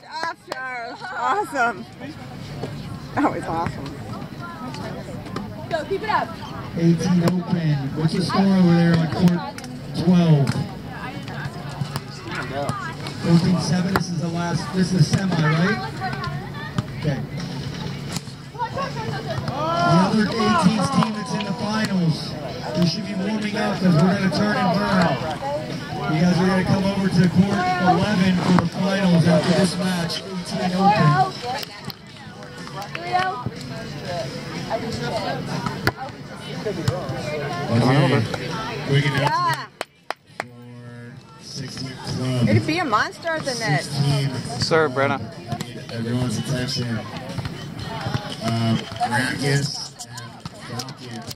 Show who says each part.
Speaker 1: Job, Charles. Awesome. That was awesome.
Speaker 2: Go, keep it up.
Speaker 3: 18 open. What's the score over there on court 12? 14-7. This is the last. This is the semi, right? Okay. The other 18's team you should be warming up because we're going to turn and burn. You guys are going to come over to court 11 for the finals after this match. 18 open.
Speaker 4: Okay. Wicked
Speaker 1: Yeah.
Speaker 4: for 16 club.
Speaker 1: Way to be a monster at the net.
Speaker 5: Sir, Brenna.
Speaker 4: I everyone's attention. Um, Bradkus